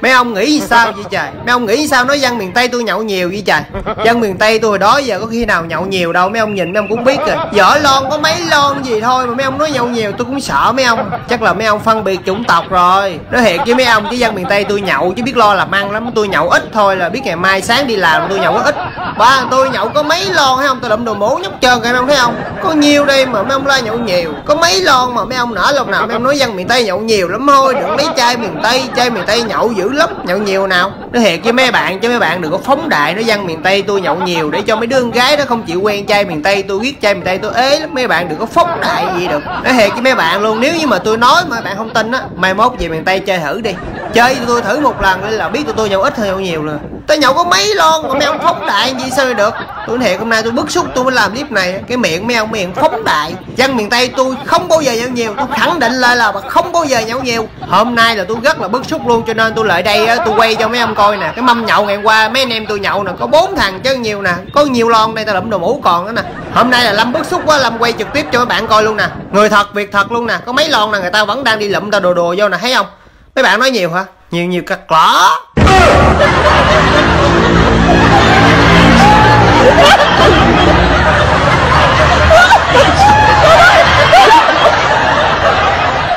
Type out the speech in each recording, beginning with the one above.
mấy ông nghĩ sao vậy trời? Mấy ông nghĩ sao? Nói dân miền tây tôi nhậu nhiều vậy trời. Dân miền tây tôi hồi đó giờ có khi nào nhậu nhiều đâu mấy ông nhìn mấy ông cũng biết rồi. Vỏ lon có mấy lon gì thôi mà mấy ông nói nhậu nhiều tôi cũng sợ mấy ông. Chắc là mấy ông phân biệt chủng tộc rồi. Nói thiệt với mấy ông chứ dân miền tây tôi nhậu chứ biết lo làm ăn lắm. Tôi nhậu ít thôi là biết ngày mai sáng đi làm tôi nhậu có ít. Ba tôi nhậu có mấy lon thấy không? Tôi lụm đồ mố nhóc trơn các ông thấy không? Có nhiều đây mà mấy ông la nhậu nhiều? Có mấy lon mà mấy ông nở lúc nào? Mấy ông nói dân miền tây nhậu nhiều lắm thôi đừng lấy chai miền tây chai miền tây nhậu dữ lắm. Nhậu nhiều nào. Nó thiệt với mấy bạn cho mấy bạn đừng có phóng đại nó dân miền tây tôi nhậu nhiều để cho mấy đứa con gái nó không chịu quen trai miền tây, tôi biết trai miền tây, tôi ế lắm. Mấy bạn đừng có phóng đại gì được. Nó thiệt với mấy bạn luôn, nếu như mà tôi nói mà bạn không tin á, mai mốt về miền tây chơi thử đi. Chơi cho tôi thử một lần, là biết tụi tôi nhậu ít hay nhậu nhiều rồi. Tôi nhậu có mấy lon mà mấy ông phóng đại gì sao được? Tôi thiệt, hôm nay tôi bức xúc, tôi mới làm clip này. Cái miệng mấy ông, miệng phóng đại. Dân miền tây tôi không bao giờ nhậu nhiều, tôi khẳng định lại là không bao giờ nhậu nhiều. Hôm nay là tôi rất là bức xúc luôn, cho nên tôi lại đây tôi quay cho mấy ông coi nè. Cái mâm nhậu ngày qua, mấy anh em tôi nhậu nè, có bốn thằng chứ nhiều nè. Có nhiều lon đây tao lụm đồ mũ còn nữa nè. Hôm nay là lâm bức xúc quá, lâm quay trực tiếp cho mấy bạn coi luôn nè. Người thật, việc thật luôn nè. Có mấy lon nè, người ta vẫn đang đi lụm tao đồ đồ vô nè, thấy không? Mấy bạn nói nhiều hả? Nhiều nhiều cắt lỏ.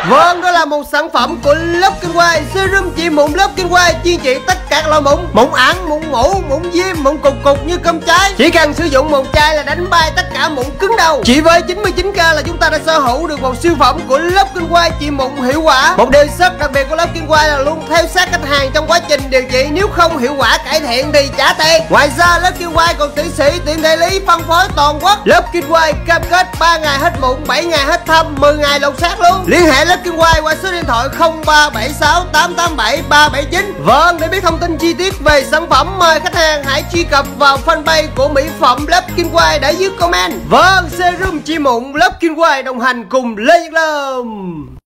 Vâng, đó là một sản phẩm của lớp kinh quay Serum trị mụn lớp kinh quay chuyên trị tất các loại mụn Mụn ẩn, mụn ngủ, mụn viêm, mụn cục cục như cơm trái. Chỉ cần sử dụng một chai là đánh bay tất cả mụn cứng đầu. Chỉ với 99k là chúng ta đã sở hữu được một siêu phẩm của lớp kinh quay trị mụn hiệu quả. Một đề xuất đặc biệt của lớp kinh quay là luôn theo sát khách hàng trong quá trình điều trị. Nếu không hiệu quả cải thiện thì trả tiền. Ngoài ra lớp kinh quay còn tỷ sĩ tiện đại lý phân phối toàn quốc. Lớp kinh quay cam kết 3 ngày hết mụn, 7 ngày hết thâm, 10 ngày lột xác luôn. Liên hệ lớp kinh quay qua số điện thoại 0376 887 379 Vâng, để biết thông tin chi tiết về sản phẩm mời khách hàng hãy truy cập vào fanpage của mỹ phẩm lớp kim quay để dưới comment. Vâng, serum chi mụn lớp kim quay đồng hành cùng Lê Nhật Lâm.